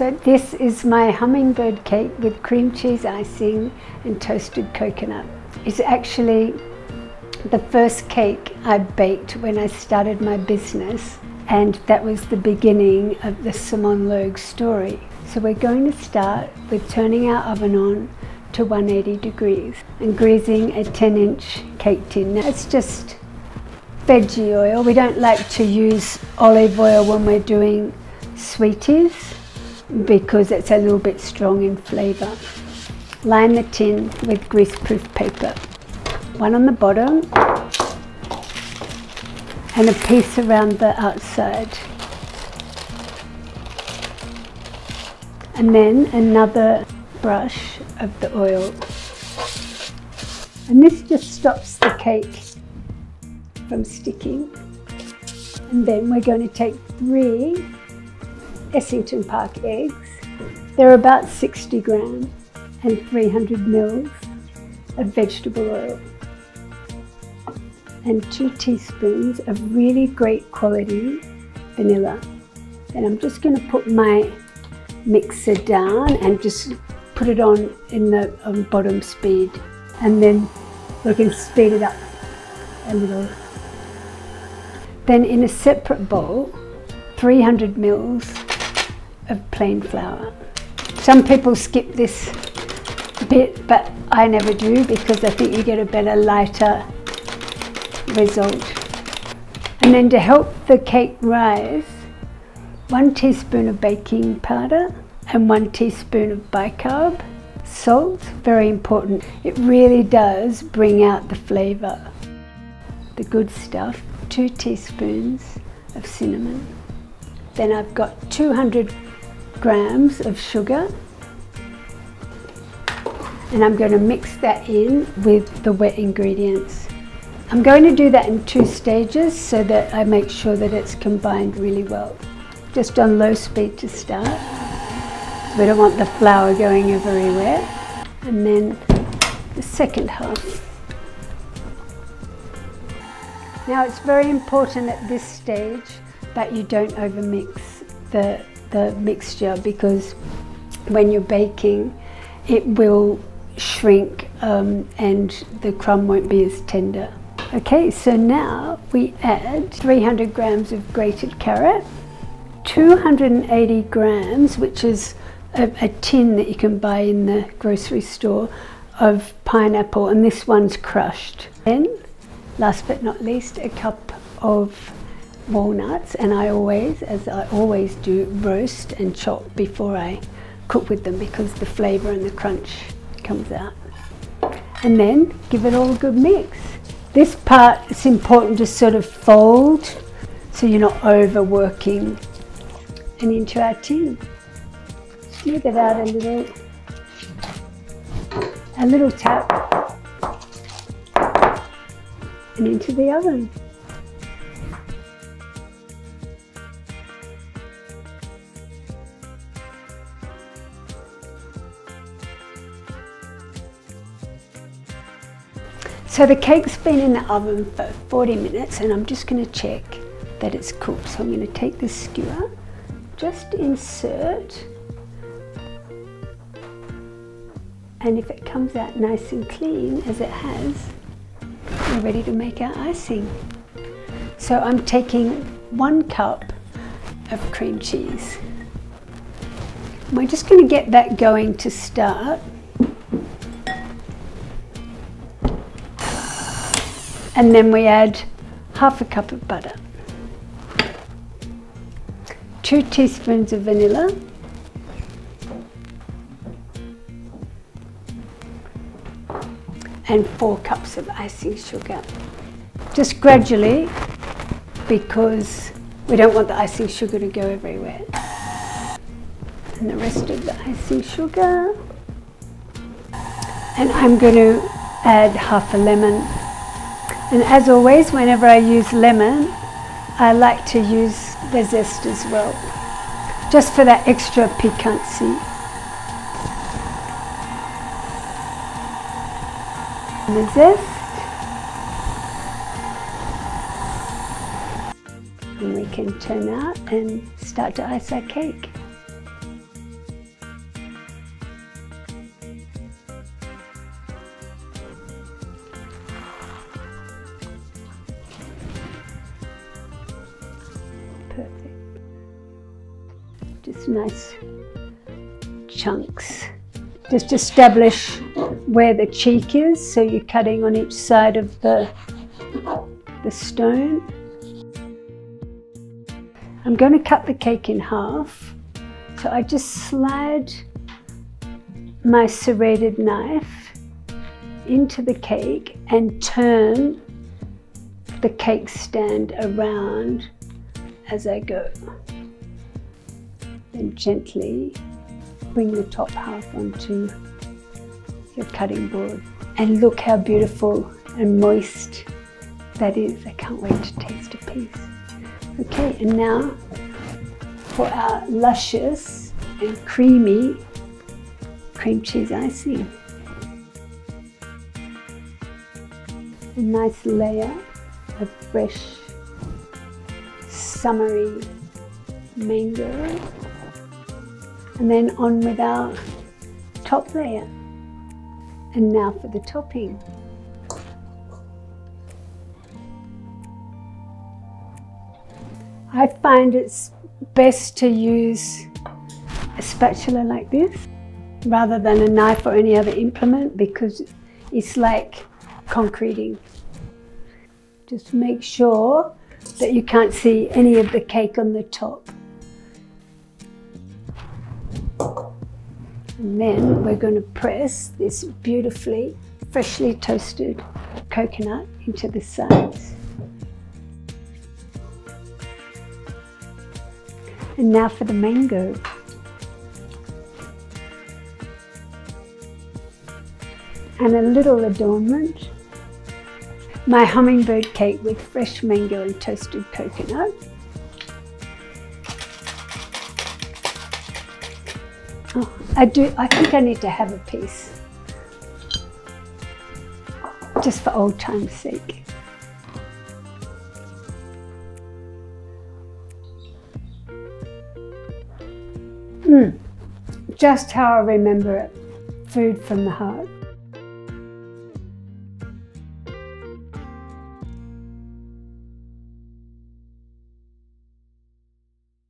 So this is my hummingbird cake with cream cheese icing and toasted coconut. It's actually the first cake I baked when I started my business and that was the beginning of the Simmone Logue story. So we're going to start with turning our oven on to 180 degrees and greasing a 10 inch cake tin. Now it's just veggie oil. We don't like to use olive oil when we're doing sweeties because it's a little bit strong in flavour. Line the tin with greaseproof paper. One on the bottom and a piece around the outside. And then another brush of the oil. And this just stops the cake from sticking. And then we're going to take three Essington Park eggs. They're about 60 grams and 300 mils of vegetable oil and two teaspoons of really great quality vanilla. And I'm just going to put my mixer down and just put it on in the um, bottom speed. And then we can speed it up a little. Then in a separate bowl, 300 mils of plain flour. Some people skip this bit, but I never do because I think you get a better, lighter result. And then to help the cake rise, one teaspoon of baking powder and one teaspoon of bicarb. Salt, very important. It really does bring out the flavour. The good stuff, two teaspoons of cinnamon. Then I've got 200 grams of sugar and I'm going to mix that in with the wet ingredients. I'm going to do that in two stages so that I make sure that it's combined really well. Just on low speed to start. We don't want the flour going everywhere. And then the second half. Now it's very important at this stage that you don't overmix the, the mixture because when you're baking it will shrink um, and the crumb won't be as tender. Okay, so now we add 300 grams of grated carrot, 280 grams, which is a, a, tin that you can buy in the grocery store, of pineapple, and this one's crushed. Then, last but not least, a cup of walnuts, and I always, as I always do, roast and chop before I cook with them because the flavour and the crunch comes out. And then give it all a good mix. This part it's important to sort of fold so you're not overworking and into our tin. Smooth it out a little, a little tap and into the oven. So the cake's been in the oven for 40 minutes and I'm just going to check that it's cooked. So I'm going to take this skewer, just insert and if it comes out nice and clean as it has, we're ready to make our icing. So I'm taking one cup of cream cheese. We're just going to get that going to start. And then we add half a cup of butter, two teaspoons of vanilla, and four cups of icing sugar. Just gradually because we don't want the icing sugar to go everywhere. And the rest of the icing sugar. And I'm going to add half a lemon and as always, whenever I use lemon, I like to use the zest as well, just for that extra piquancy. And the zest. And we can turn out and start to ice our cake. Just nice chunks. Just establish where the cheek is, so you're cutting on each side of the, the stone. I'm going to cut the cake in half. So I just slide my serrated knife into the cake and turn the cake stand around as I go. Then gently bring the top half onto your cutting board. And look how beautiful and moist that is. I can't wait to taste a piece. Okay, and now for our luscious and creamy cream cheese icing. A nice layer of fresh, summery mango. And then on with our top layer. And now for the topping. I find it's best to use a spatula like this rather than a knife or any other implement because it's like concreting. Just make sure that you can't see any of the cake on the top. And then we're going to press this beautifully freshly toasted coconut into the sides. And now for the mango. And a little adornment. My hummingbird cake with fresh mango and toasted coconut. I do, I think I need to have a piece. Just for old time's sake. Mm, just how I remember it. Food from the heart.